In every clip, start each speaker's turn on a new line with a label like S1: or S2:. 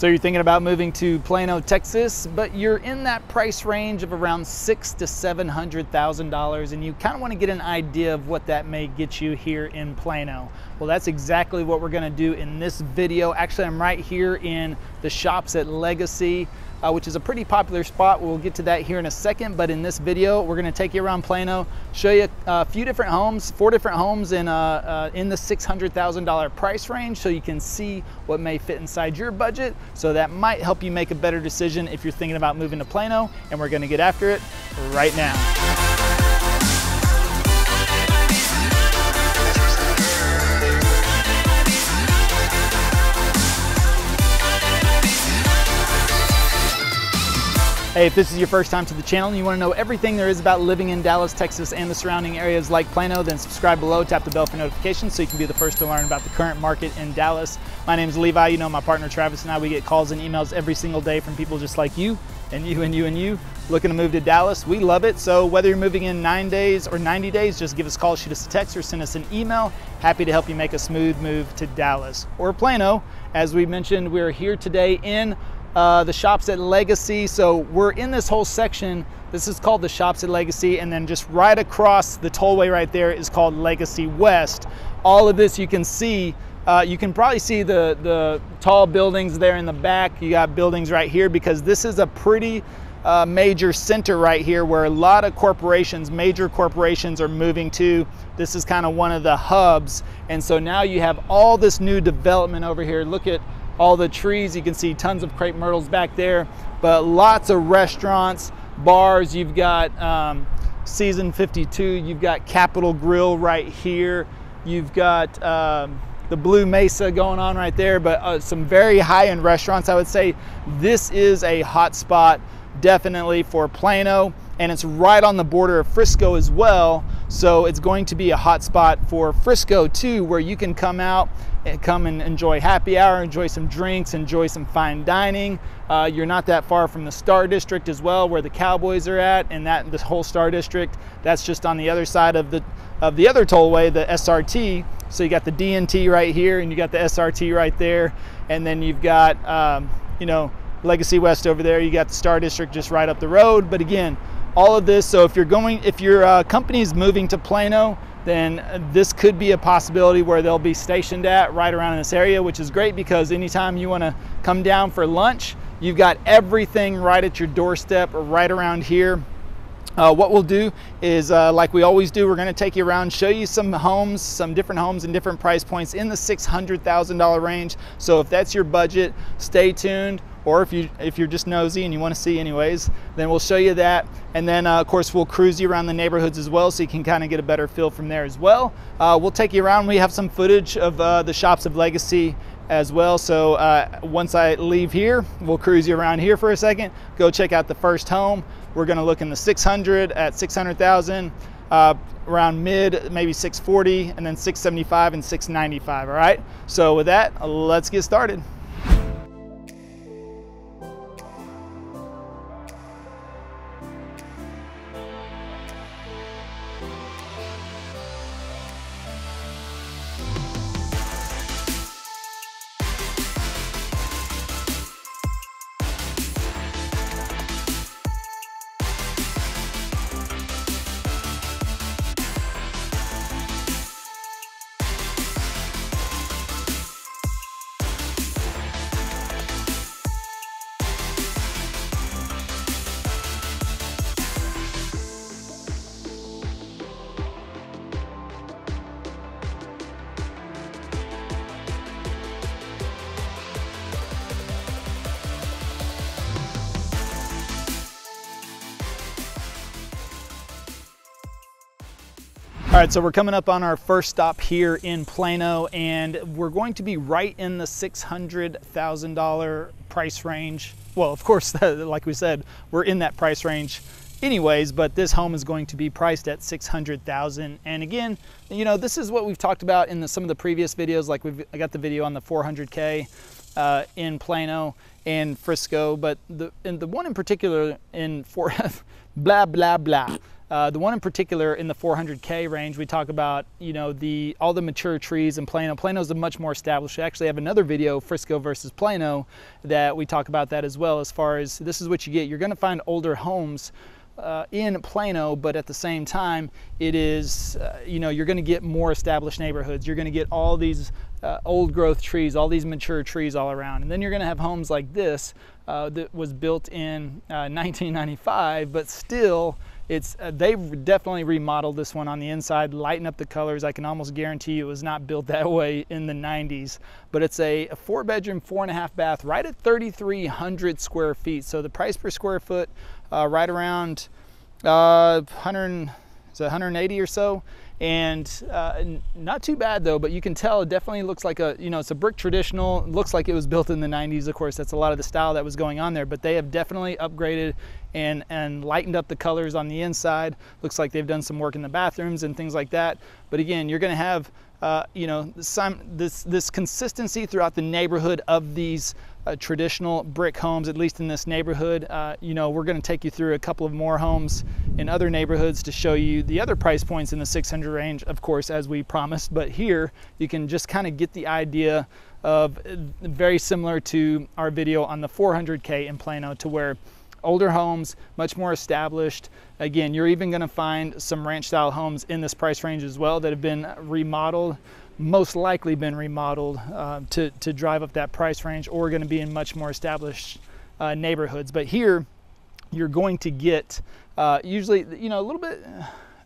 S1: So you're thinking about moving to Plano, Texas, but you're in that price range of around six to seven hundred thousand dollars, and you kind of want to get an idea of what that may get you here in Plano. Well, that's exactly what we're going to do in this video. Actually, I'm right here in the shops at Legacy uh, which is a pretty popular spot. We'll get to that here in a second, but in this video, we're gonna take you around Plano, show you a few different homes, four different homes in, uh, uh, in the $600,000 price range so you can see what may fit inside your budget. So that might help you make a better decision if you're thinking about moving to Plano, and we're gonna get after it right now. Hey, if this is your first time to the channel and you want to know everything there is about living in Dallas, Texas and the surrounding areas like Plano, then subscribe below, tap the bell for notifications so you can be the first to learn about the current market in Dallas. My name is Levi, you know my partner Travis and I, we get calls and emails every single day from people just like you and you and you and you looking to move to Dallas. We love it. So whether you're moving in nine days or 90 days, just give us a call, shoot us a text or send us an email. Happy to help you make a smooth move to Dallas or Plano. As we mentioned, we're here today in uh, the shops at Legacy. So we're in this whole section. This is called the shops at Legacy. And then just right across the tollway right there is called Legacy West. All of this you can see uh, you can probably see the, the tall buildings there in the back. You got buildings right here because this is a pretty uh, major center right here where a lot of corporations, major corporations are moving to. This is kind of one of the hubs. And so now you have all this new development over here. Look at all the trees. You can see tons of crepe myrtles back there, but lots of restaurants, bars. You've got um, Season 52. You've got Capital Grille right here. You've got um, the Blue Mesa going on right there, but uh, some very high-end restaurants. I would say this is a hot spot definitely for Plano and it's right on the border of Frisco as well. So it's going to be a hot spot for Frisco too, where you can come out come and enjoy happy hour, enjoy some drinks, enjoy some fine dining. Uh, you're not that far from the Star District as well, where the Cowboys are at, and that this whole Star District, that's just on the other side of the of the other tollway, the SRT. So you got the DNT right here, and you got the SRT right there, and then you've got um, you know Legacy West over there. You got the Star District just right up the road. But again, all of this. So if you're going, if your uh, company is moving to Plano, then this could be a possibility where they'll be stationed at right around in this area, which is great because anytime you want to come down for lunch, you've got everything right at your doorstep right around here. Uh, what we'll do is, uh, like we always do, we're going to take you around, show you some homes, some different homes and different price points in the $600,000 range. So if that's your budget, stay tuned or if you if you're just nosy and you want to see anyways then we'll show you that. And then uh, of course we'll cruise you around the neighborhoods as well so you can kind of get a better feel from there as well. Uh, we'll take you around. We have some footage of uh, the shops of legacy as well. So uh, once I leave here we'll cruise you around here for a second. Go check out the first home. We're going to look in the 600 at 600,000 uh, around mid maybe 640 and then 675 and 695 all right? So with that let's get started right, so we're coming up on our first stop here in Plano and we're going to be right in the $600,000 price range. Well, of course, like we said, we're in that price range anyways, but this home is going to be priced at 600,000. And again, you know, this is what we've talked about in the, some of the previous videos, like we've I got the video on the 400K uh, in Plano and Frisco, but the, and the one in particular in for blah, blah, blah. Uh, the one in particular in the 400k range, we talk about you know the all the mature trees in Plano. Plano is a much more established. We actually have another video, Frisco versus Plano, that we talk about that as well. As far as this is what you get, you're going to find older homes uh, in Plano, but at the same time, it is, uh, you know, you're going to get more established neighborhoods. You're going to get all these uh, old growth trees, all these mature trees all around. And then you're going to have homes like this uh, that was built in 1995, uh, but still it's uh, they've definitely remodeled this one on the inside, lighten up the colors. I can almost guarantee you it was not built that way in the 90s. But it's a, a four bedroom, four and a half bath, right at 3,300 square feet. So the price per square foot, uh, right around uh, 100, is 180 or so and uh, not too bad though but you can tell it definitely looks like a you know it's a brick traditional. Looks like it was built in the 90s of course that's a lot of the style that was going on there but they have definitely upgraded and and lightened up the colors on the inside. Looks like they've done some work in the bathrooms and things like that. But again you're going to have uh, you know, some, this, this consistency throughout the neighborhood of these uh, traditional brick homes, at least in this neighborhood. Uh, you know, we're going to take you through a couple of more homes in other neighborhoods to show you the other price points in the 600 range, of course, as we promised. But here you can just kind of get the idea of uh, very similar to our video on the 400K in Plano to where older homes, much more established. Again, you're even gonna find some ranch style homes in this price range as well that have been remodeled, most likely been remodeled uh, to, to drive up that price range or gonna be in much more established uh, neighborhoods. But here, you're going to get uh, usually, you know, a little bit,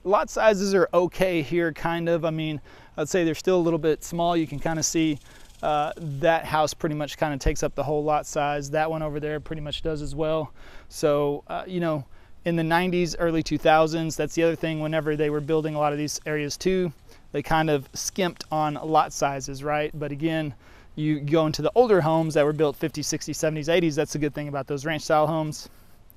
S1: lot sizes are okay here, kind of. I mean, I'd say they're still a little bit small. You can kind of see uh, that house pretty much kind of takes up the whole lot size. That one over there pretty much does as well. So, uh, you know, in the 90s, early 2000s, that's the other thing whenever they were building a lot of these areas too, they kind of skimped on lot sizes, right? But again, you go into the older homes that were built 50s, 60s, 70s, 80s, that's a good thing about those ranch style homes.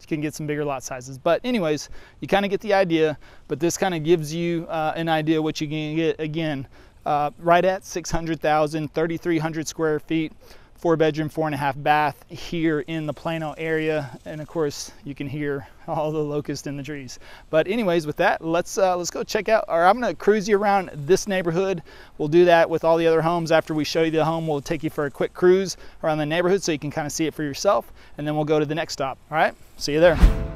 S1: You can get some bigger lot sizes. But anyways, you kind of get the idea, but this kind of gives you uh, an idea what you can get again uh, right at 600,000, 3,300 square feet, four bedroom, four and a half bath here in the Plano area. And of course, you can hear all the locusts in the trees. But anyways, with that, let's uh, let's go check out, or I'm gonna cruise you around this neighborhood. We'll do that with all the other homes. After we show you the home, we'll take you for a quick cruise around the neighborhood so you can kind of see it for yourself. And then we'll go to the next stop. All right, see you there.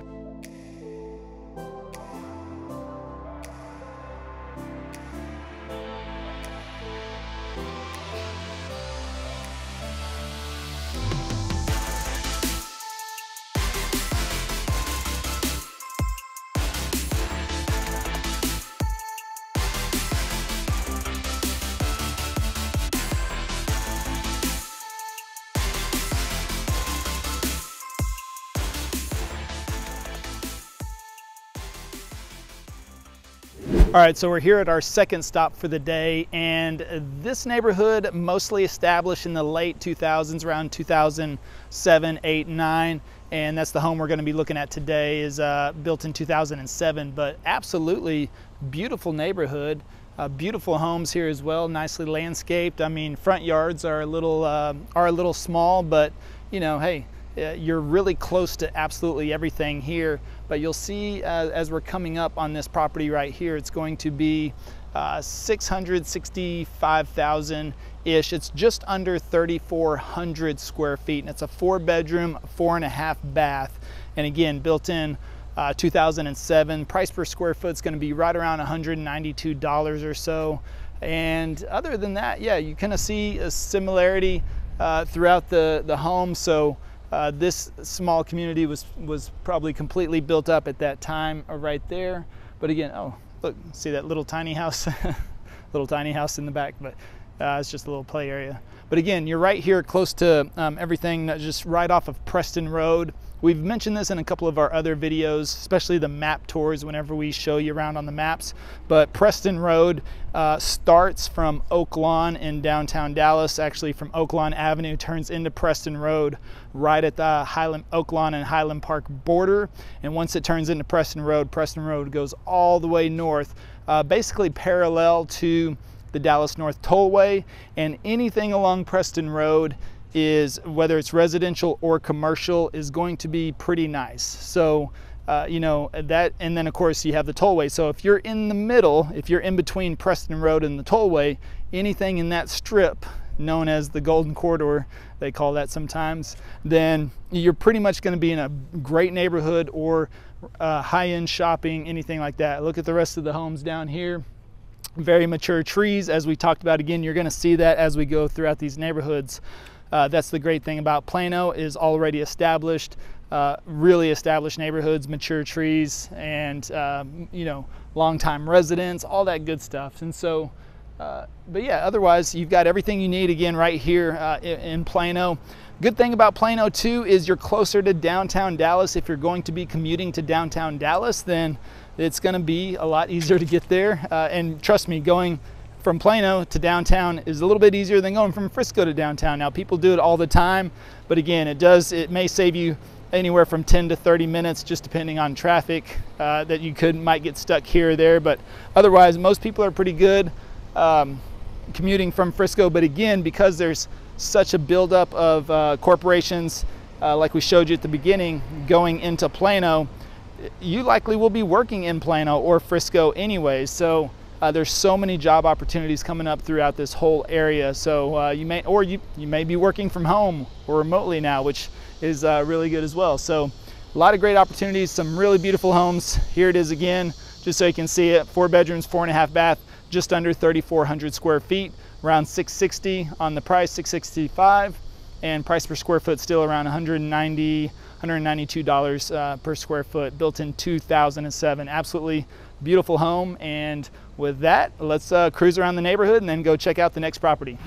S1: All right, so we're here at our second stop for the day, and this neighborhood mostly established in the late 2000s, around 2007, 8, 9, and that's the home we're going to be looking at today. is uh, built in 2007, but absolutely beautiful neighborhood. Uh, beautiful homes here as well, nicely landscaped. I mean, front yards are a little uh, are a little small, but you know, hey, uh, you're really close to absolutely everything here, but you'll see uh, as we're coming up on this property right here, it's going to be uh, 665,000-ish. It's just under 3,400 square feet, and it's a four bedroom, four and a half bath. And again, built in uh, 2007. Price per square foot is gonna be right around $192 or so. And other than that, yeah, you kind of see a similarity uh, throughout the, the home. So uh, this small community was, was probably completely built up at that time uh, right there. But again, oh, look, see that little tiny house? little tiny house in the back, but uh, it's just a little play area. But again, you're right here close to um, everything, just right off of Preston Road. We've mentioned this in a couple of our other videos, especially the map tours whenever we show you around on the maps. But Preston Road uh, starts from Oak Lawn in downtown Dallas, actually from Oak Lawn Avenue, turns into Preston Road right at the Highland, Oak Lawn and Highland Park border. And once it turns into Preston Road, Preston Road goes all the way north, uh, basically parallel to the Dallas North Tollway. And anything along Preston Road is whether it's residential or commercial is going to be pretty nice. So uh, you know that and then of course you have the tollway. So if you're in the middle if you're in between preston road and the tollway anything in that strip known as the golden corridor they call that sometimes then you're pretty much going to be in a great neighborhood or uh, high-end shopping anything like that. Look at the rest of the homes down here. Very mature trees. As we talked about again you're going to see that as we go throughout these neighborhoods uh, that's the great thing about Plano is already established uh, really established neighborhoods, mature trees, and um, you know, long-time residents, all that good stuff. And so, uh, but yeah, otherwise you've got everything you need again right here uh, in Plano. Good thing about Plano too is you're closer to downtown Dallas. If you're going to be commuting to downtown Dallas, then it's going to be a lot easier to get there. Uh, and trust me, going from Plano to downtown is a little bit easier than going from Frisco to downtown. Now people do it all the time, but again, it does, it may save you anywhere from 10 to 30 minutes, just depending on traffic uh, that you could might get stuck here or there. But otherwise, most people are pretty good um, commuting from Frisco. But again, because there's such a buildup of uh, corporations, uh, like we showed you at the beginning, going into Plano, you likely will be working in Plano or Frisco anyways. So uh, there's so many job opportunities coming up throughout this whole area. So uh, you may, or you, you may be working from home or remotely now, which is uh, really good as well. So a lot of great opportunities, some really beautiful homes. Here it is again, just so you can see it. Four bedrooms, four and a half bath, just under 3,400 square feet, around 660 on the price, 665, and price per square foot still around 190, $192 uh, per square foot, built in 2007. Absolutely beautiful home. And with that, let's uh, cruise around the neighborhood and then go check out the next property.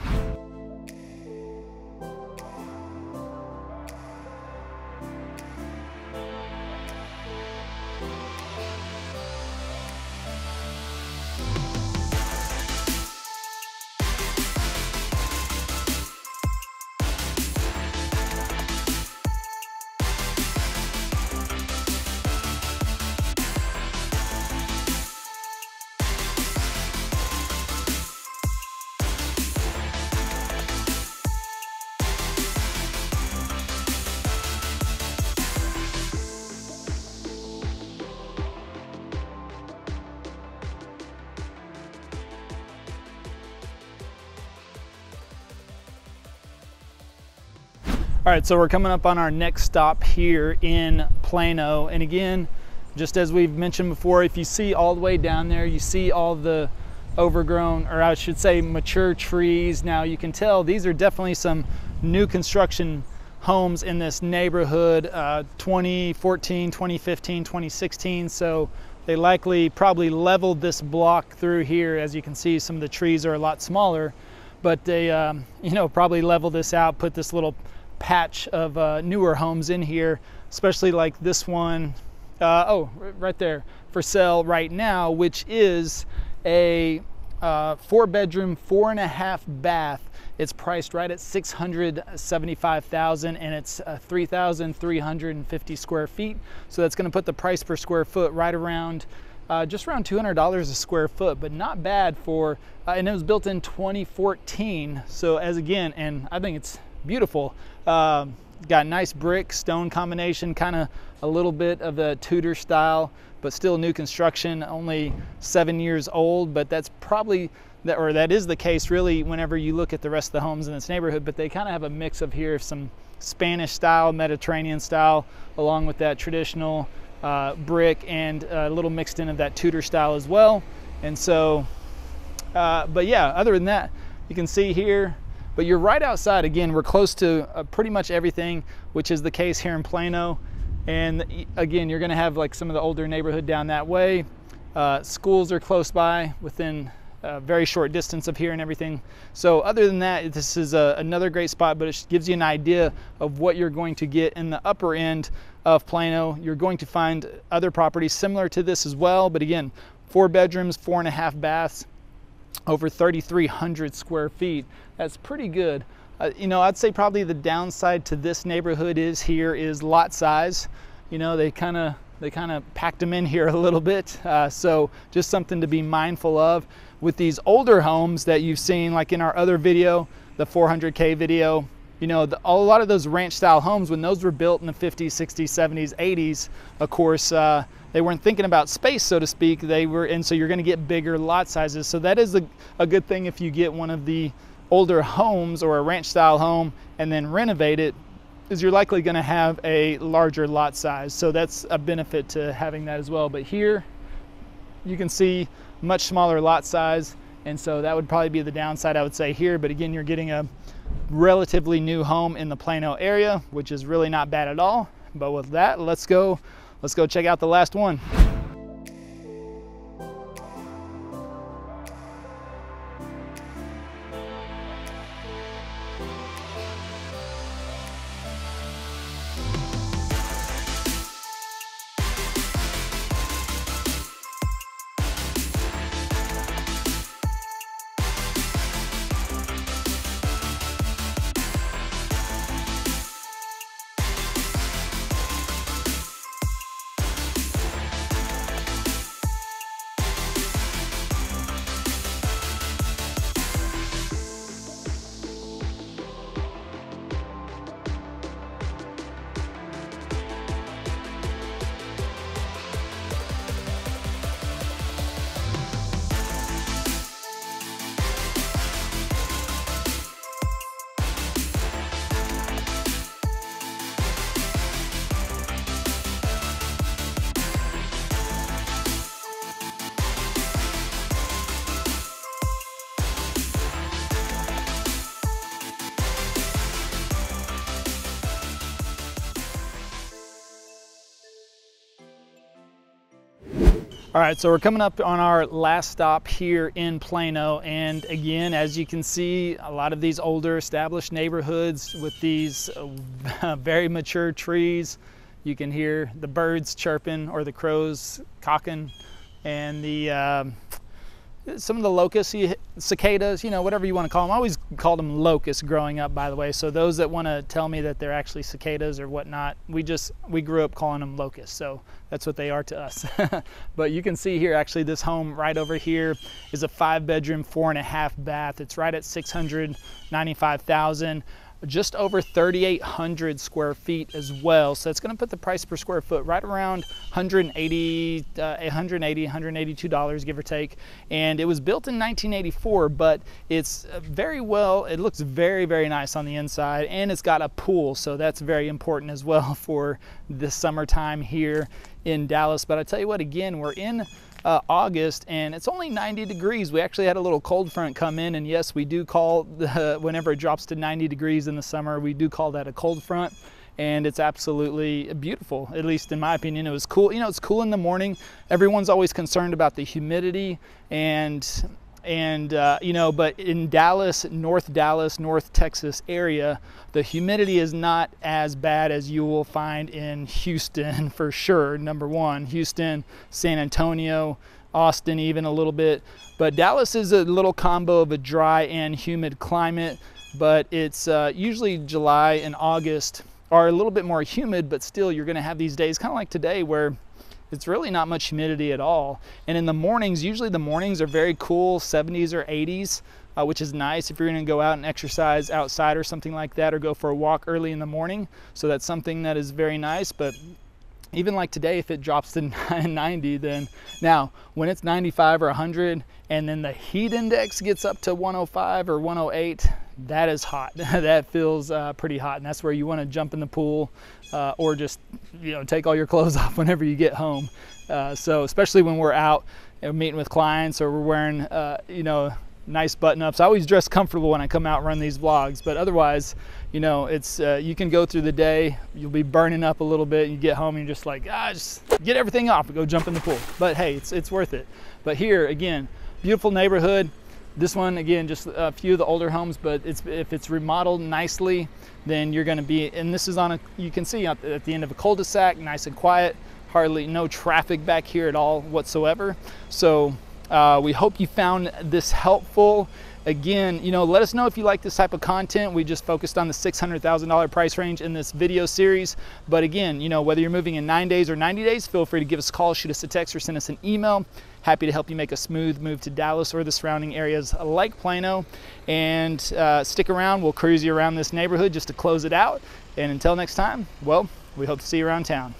S1: All right, so we're coming up on our next stop here in Plano. And again, just as we've mentioned before, if you see all the way down there, you see all the overgrown, or I should say mature trees. Now you can tell these are definitely some new construction homes in this neighborhood, uh, 2014, 2015, 2016. So they likely probably leveled this block through here. As you can see, some of the trees are a lot smaller, but they, um, you know, probably leveled this out, put this little patch of uh, newer homes in here, especially like this one. Uh, oh, right there for sale right now, which is a uh, four bedroom, four and a half bath. It's priced right at 675,000 and it's uh, 3,350 square feet. So that's gonna put the price per square foot right around uh, just around $200 a square foot, but not bad for, uh, and it was built in 2014. So as again, and I think it's beautiful. Uh, got nice brick stone combination, kind of a little bit of the Tudor style, but still new construction, only seven years old. But that's probably that, or that is the case really whenever you look at the rest of the homes in this neighborhood. But they kind of have a mix of here some Spanish style, Mediterranean style, along with that traditional uh, brick and a little mixed in of that Tudor style as well. And so, uh, but yeah, other than that, you can see here but you're right outside. Again, we're close to uh, pretty much everything, which is the case here in Plano. And again, you're gonna have like some of the older neighborhood down that way. Uh, schools are close by within a very short distance of here and everything. So other than that, this is a, another great spot, but it gives you an idea of what you're going to get in the upper end of Plano. You're going to find other properties similar to this as well, but again, four bedrooms, four and a half baths, over 3,300 square feet. That's pretty good. Uh, you know, I'd say probably the downside to this neighborhood is here is lot size. You know, they kind of they kind of packed them in here a little bit. Uh, so just something to be mindful of. With these older homes that you've seen, like in our other video, the 400K video, you know, the, a lot of those ranch style homes, when those were built in the 50s, 60s, 70s, 80s, of course, uh, they weren't thinking about space, so to speak. They were, and so you're going to get bigger lot sizes. So that is a, a good thing if you get one of the older homes or a ranch style home and then renovate it is you're likely going to have a larger lot size. So that's a benefit to having that as well. But here you can see much smaller lot size. And so that would probably be the downside I would say here. But again, you're getting a relatively new home in the Plano area, which is really not bad at all. But with that, let's go, let's go check out the last one. All right, so we're coming up on our last stop here in Plano. And again, as you can see, a lot of these older established neighborhoods with these uh, very mature trees. You can hear the birds chirping or the crows cocking and the uh, some of the locusts, cicadas, you know, whatever you want to call them. I always called them locusts growing up, by the way. So those that want to tell me that they're actually cicadas or whatnot, we just, we grew up calling them locusts. So that's what they are to us. but you can see here, actually this home right over here is a five bedroom, four and a half bath. It's right at 695,000 just over 3,800 square feet as well. So it's going to put the price per square foot right around 180, uh, 180, 182 dollars, give or take. And it was built in 1984, but it's very well. It looks very, very nice on the inside, and it's got a pool, so that's very important as well for the summertime here in Dallas. But I tell you what, again, we're in uh, August and it's only 90 degrees. We actually had a little cold front come in and yes, we do call the, whenever it drops to 90 degrees in the summer, we do call that a cold front and it's absolutely beautiful at least in my opinion it was cool you know it's cool in the morning everyone's always concerned about the humidity and and uh, you know but in dallas north dallas north texas area the humidity is not as bad as you will find in houston for sure number one. Houston san antonio austin even a little bit. But dallas is a little combo of a dry and humid climate but it's uh, usually july and august are a little bit more humid but still you're going to have these days kind of like today where it's really not much humidity at all. And in the mornings, usually the mornings are very cool, 70s or 80s, uh, which is nice if you're gonna go out and exercise outside or something like that, or go for a walk early in the morning. So that's something that is very nice. But even like today, if it drops to 90, then now when it's 95 or 100, and then the heat index gets up to 105 or 108, that is hot. that feels uh, pretty hot, and that's where you want to jump in the pool uh, or just you know take all your clothes off whenever you get home. Uh, so especially when we're out and meeting with clients or we're wearing uh, you know nice button-ups. I always dress comfortable when I come out and run these vlogs, but otherwise, you know, it's uh, you can go through the day, you'll be burning up a little bit, and you get home and you're just like, ah, just get everything off and go jump in the pool. But hey, it's it's worth it. But here again, beautiful neighborhood. This one, again, just a few of the older homes, but it's, if it's remodeled nicely, then you're gonna be, and this is on a, you can see at the end of a cul-de-sac, nice and quiet, hardly no traffic back here at all whatsoever. So uh, we hope you found this helpful Again, you know, let us know if you like this type of content. We just focused on the $600,000 price range in this video series. But again, you know, whether you're moving in nine days or 90 days, feel free to give us a call, shoot us a text, or send us an email. Happy to help you make a smooth move to Dallas or the surrounding areas like Plano. And uh, stick around, we'll cruise you around this neighborhood just to close it out. And until next time, well, we hope to see you around town.